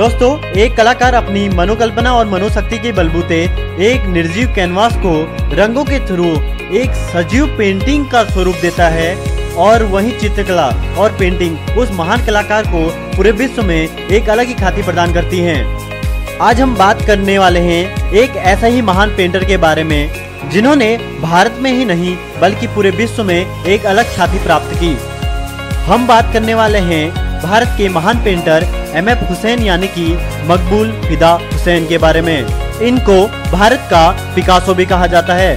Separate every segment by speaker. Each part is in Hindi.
Speaker 1: दोस्तों, एक कलाकार अपनी मनोकल्पना और मनोशक्ति के बलबूते एक निर्जीव कैनवास को रंगों के थ्रू एक सजीव पेंटिंग का स्वरूप देता है और वही चित्रकला और पेंटिंग उस महान कलाकार को पूरे विश्व में एक अलग ही ख्याति प्रदान करती हैं। आज हम बात करने वाले हैं एक ऐसा ही महान पेंटर के बारे में, जिन्होंने भारत में ही नहीं, बल्कि पूरे विश्व में एक अलग ख्याति प्राप्त की हम बात करने वाले हैं भारत के महान पेंटर एम एफ़ हुसैन यानी कि मकबूल फिदा हुसैन के बारे में। इनको भारत का पिकासो भी कहा जाता है।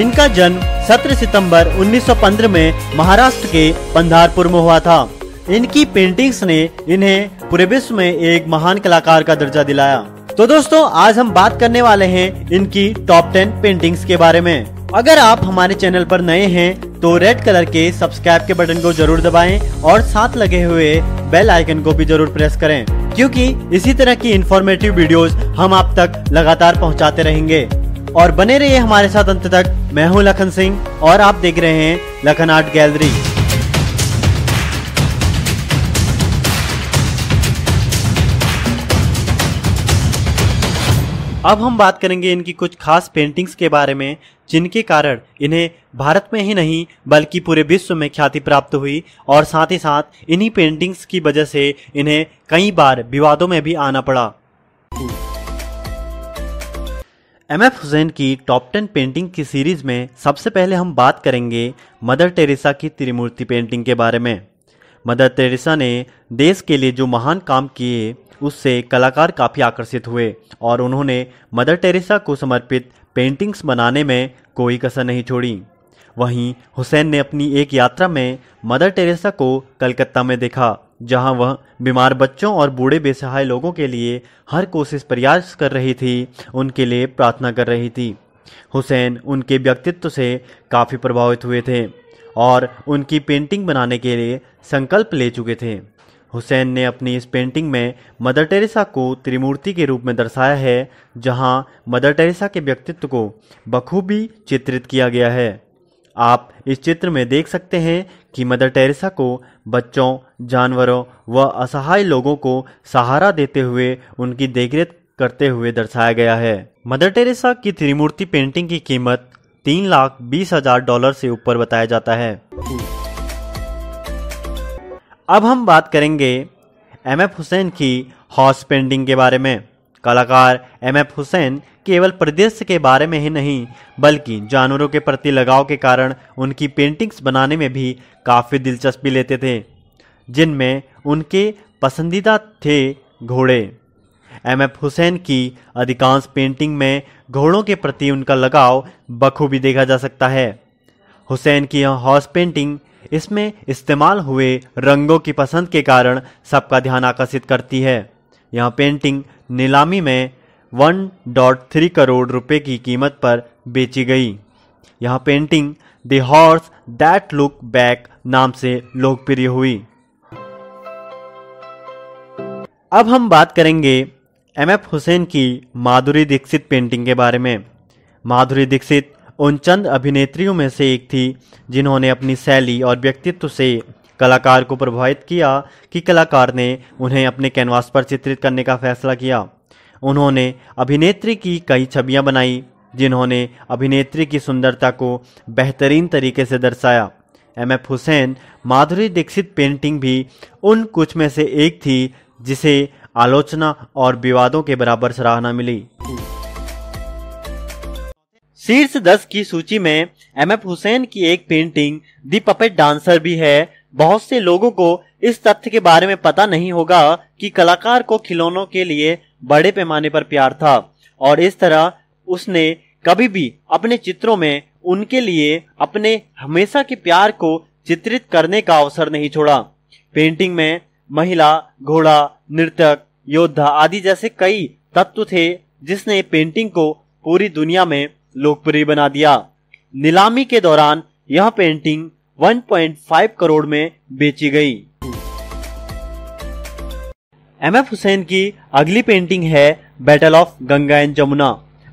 Speaker 1: इनका जन्म 17 सितंबर 1915 में महाराष्ट्र के पंधारपुर में हुआ था। इनकी पेंटिंग्स ने इन्हें पूरे विश्व में एक महान कलाकार का दर्जा दिलाया। तो दोस्तों, आज हम बात करने वाले हैं इनकी टॉप टेन पेंटिंग्स के बारे में। अगर आप हमारे चैनल पर नए हैं तो रेड कलर के सब्सक्राइब के बटन को ज़रूर दबाएँ और साथ लगे हुए बेल आइकन को भी ज़रूर प्रेस करें, क्योंकि इसी तरह की इंफॉर्मेटिव वीडियोस हम आप तक लगातार पहुंचाते रहेंगे। और बने रहिए हमारे साथ अंत तक, मैं हूँ लखन सिंह और आप देख रहे हैं लखन आर्ट गैलरी अब हम बात करेंगे इनकी कुछ खास पेंटिंग्स के बारे में, जिनके कारण इन्हें भारत में ही नहीं, बल्कि पूरे विश्व में ख्याति प्राप्त हुई और साथ ही साथ इन्हीं पेंटिंग्स की वजह से इन्हें कई बार विवादों में भी आना पड़ा। एम एफ़ हुसैन की टॉप टेन पेंटिंग की सीरीज़ में सबसे पहले हम बात करेंगे मदर टेरेसा की त्रिमूर्ति पेंटिंग के बारे में। मदर टेरेसा ने देश के लिए जो महान काम किए, उससे कलाकार काफ़ी आकर्षित हुए और उन्होंने मदर टेरेसा को समर्पित पेंटिंग्स बनाने में कोई कसर नहीं छोड़ी। वहीं हुसैन ने अपनी एक यात्रा में मदर टेरेसा को कलकत्ता में देखा, जहाँ वह बीमार बच्चों और बूढ़े बेसहाय लोगों के लिए हर कोशिश प्रयास कर रही थी, उनके लिए प्रार्थना कर रही थी। हुसैन उनके व्यक्तित्व से काफ़ी प्रभावित हुए थे। और उनकी पेंटिंग बनाने के लिए संकल्प ले चुके थे। हुसैन ने अपनी इस पेंटिंग में मदर टेरेसा को त्रिमूर्ति के रूप में दर्शाया है, जहाँ मदर टेरेसा के व्यक्तित्व को बखूबी चित्रित किया गया है। आप इस चित्र में देख सकते हैं कि मदर टेरेसा को बच्चों, जानवरों व असहाय लोगों को सहारा देते हुए उनकी देखरेख करते हुए दर्शाया गया है। मदर टेरेसा की त्रिमूर्ति पेंटिंग की कीमत तीन लाख बीस हज़ार डॉलर से ऊपर बताया जाता है। अब हम बात करेंगे एम एफ़ हुसैन की हॉर्स पेंटिंग के बारे में। कलाकार एम एफ़ हुसैन केवल परिदृश्य के बारे में ही नहीं, बल्कि जानवरों के प्रति लगाव के कारण उनकी पेंटिंग्स बनाने में भी काफ़ी दिलचस्पी लेते थे, जिनमें उनके पसंदीदा थे घोड़े। एम एफ़ हुसैन की अधिकांश पेंटिंग में घोड़ों के प्रति उनका लगाव बखूबी देखा जा सकता है। हुसैन की यह हॉर्स पेंटिंग इसमें इस्तेमाल हुए रंगों की पसंद के कारण सबका ध्यान आकर्षित करती है। यह पेंटिंग नीलामी में 1.3 करोड़ रुपए की कीमत पर बेची गई। यह painting the horse that look back नाम से लोकप्रिय हुई। अब हम बात करेंगे एम एफ़ हुसैन की माधुरी दीक्षित पेंटिंग के बारे में। माधुरी दीक्षित उन चंद अभिनेत्रियों में से एक थी, जिन्होंने अपनी शैली और व्यक्तित्व से कलाकार को प्रभावित किया कि कलाकार ने उन्हें अपने कैनवास पर चित्रित करने का फैसला किया। उन्होंने अभिनेत्री की कई छवियाँ बनाई, जिन्होंने अभिनेत्री की सुंदरता को बेहतरीन तरीके से दर्शाया। M F Hussain Madhuri Dixit painting भी उन कुछ में से एक थी, जिसे आलोचना और विवादों के बराबर सराहना मिली। शीर्ष दस की सूची में एम एफ़ हुसैन की एक पेंटिंग दी पपेट डांसर भी है। बहुत से लोगों को इस तथ्य के बारे में पता नहीं होगा कि कलाकार को खिलौनों के लिए बड़े पैमाने पर प्यार था और इस तरह उसने कभी भी अपने चित्रों में उनके लिए अपने हमेशा के प्यार को चित्रित करने का अवसर नहीं छोड़ा। पेंटिंग में महिला, घोड़ा नृतक योद्धा आदि जैसे कई तत्व थे जिसने पेंटिंग को पूरी दुनिया में लोकप्रिय बना दिया। नीलामी के दौरान यह पेंटिंग 1.5 करोड़ में बेची गई। एम एफ़ हुसैन की अगली पेंटिंग है battle of Ganga and Jamuna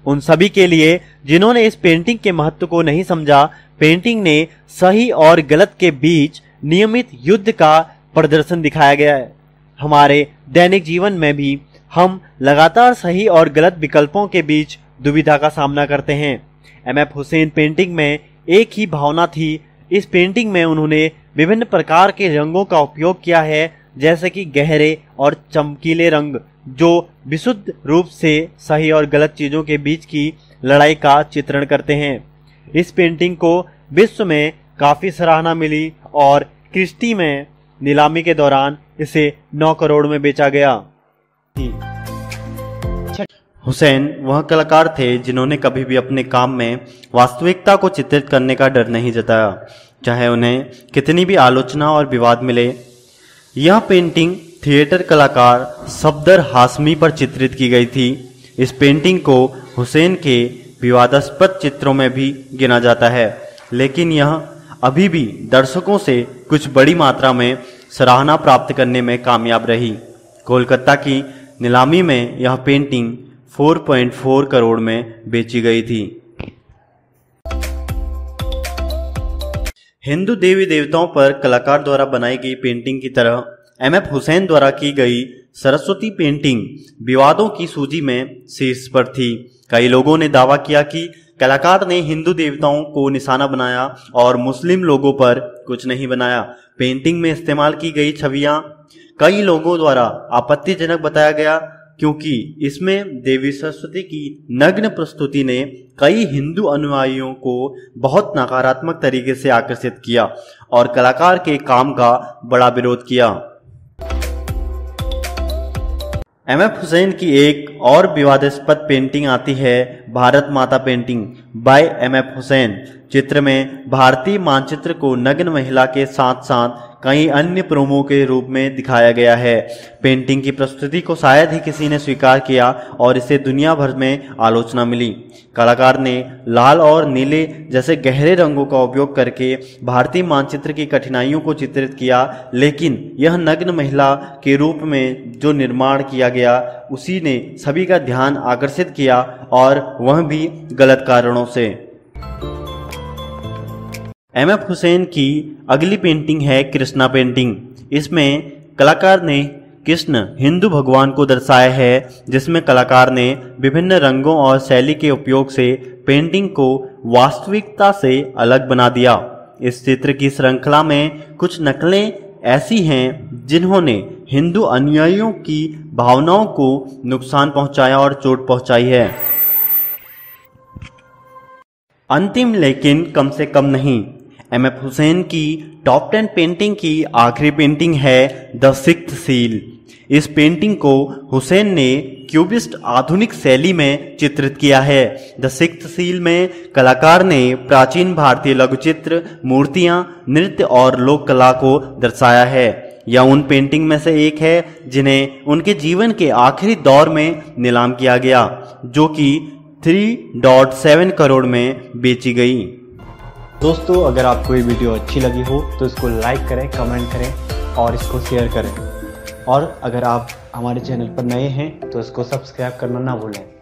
Speaker 1: उन सभी के लिए जिन्होंने इस पेंटिंग के महत्व को नहीं समझा पेंटिंग ने सही और गलत के बीच नियमित युद्ध का प्रदर्शन दिखाया गया है। हमारे दैनिक जीवन में भी हम लगातार सही और गलत विकल्पों के बीच दुविधा का सामना करते हैं। एम एफ़ हुसैन पेंटिंग में एक ही भावना थी। इस पेंटिंग में उन्होंने विभिन्न प्रकार के रंगों का उपयोग किया है, जैसे कि गहरे और चमकीले रंग, जो विशुद्ध रूप से सही और गलत चीज़ों के बीच की लड़ाई का चित्रण करते हैं। इस पेंटिंग को विश्व में काफ़ी सराहना मिली और क्रिस्टी में नीलामी के दौरान इसे 9 करोड़ में बेचा गया। हुसैन वह कलाकार थे जिन्होंने कभी भी अपने काम में वास्तविकता को चित्रित करने का डर नहीं जताया, चाहे उन्हें कितनी भी आलोचना और विवाद मिले। यह पेंटिंग थिएटर कलाकार सफदर हाशमी पर चित्रित की गई थी। इस पेंटिंग को हुसैन के विवादास्पद चित्रों में भी गिना जाता है, लेकिन यह अभी भी दर्शकों से कुछ बड़ी मात्रा में सराहना प्राप्त करने में कामयाब रही। कोलकाता की नीलामी में यह पेंटिंग 4.4 करोड़ में बेची गई थी। हिंदू देवी देवताओं पर कलाकार द्वारा बनाई गई पेंटिंग की तरह एम एफ़ हुसैन द्वारा की गई सरस्वती पेंटिंग विवादों की सूची में शीर्ष पर थी। कई लोगों ने दावा किया कि कलाकार ने हिंदू देवताओं को निशाना बनाया और मुस्लिम लोगों पर कुछ नहीं बनाया। पेंटिंग में इस्तेमाल की गई छवियाँ कई लोगों द्वारा आपत्तिजनक बताया गया, क्योंकि इसमें देवी सरस्वती की नग्न प्रस्तुति ने कई हिंदू अनुयायियों को बहुत नकारात्मक तरीके से आकर्षित किया और कलाकार के काम का बड़ा विरोध किया। एम एफ़ हुसैन की एक और विवादास्पद पेंटिंग आती है, Bharat Mata painting by M F Hussain चित्र में भारतीय मानचित्र को नग्न महिला के साथ साथ कई अन्य प्रोमो के रूप में दिखाया गया है। पेंटिंग की प्रस्तुति को शायद ही किसी ने स्वीकार किया और इसे दुनिया भर में आलोचना मिली। कलाकार ने लाल और नीले जैसे गहरे रंगों का उपयोग करके भारतीय मानचित्र की कठिनाइयों को चित्रित किया, लेकिन यह नग्न महिला के रूप में जो निर्माण किया गया, उसी ने सभी का ध्यान आकर्षित किया और वह भी गलत कारणों से। एम एफ़ हुसैन की अगली पेंटिंग है कृष्णा पेंटिंग इसमें कलाकार ने कृष्ण हिंदू भगवान को दर्शाया है, जिसमें कलाकार ने विभिन्न रंगों और शैली के उपयोग से पेंटिंग को वास्तविकता से अलग बना दिया। इस चित्र की श्रृंखला में कुछ नकलें ऐसी हैं, जिन्होंने हिंदू अनुयायियों की भावनाओं को नुकसान पहुँचाया और चोट पहुंचाई है। अंतिम लेकिन कम से कम नहीं एम एफ़ हुसैन की टॉप टेन पेंटिंग की आखिरी पेंटिंग है द सिक्थ सील। इस पेंटिंग को हुसैन ने क्यूबिस्ट आधुनिक शैली में चित्रित किया है। द सिक्थ सील में कलाकार ने प्राचीन भारतीय लघुचित्र, मूर्तियाँ, नृत्य और लोक कला को दर्शाया है। यह उन पेंटिंग में से एक है जिन्हें उनके जीवन के आखिरी दौर में नीलाम किया गया, जो कि 3.7 करोड़ में बेची गई।
Speaker 2: दोस्तों, अगर आपको ये वीडियो अच्छी लगी हो तो इसको लाइक करें कमेंट करें और इसको शेयर करें। और अगर आप हमारे चैनल पर नए हैं तो इसको सब्सक्राइब करना ना भूलें।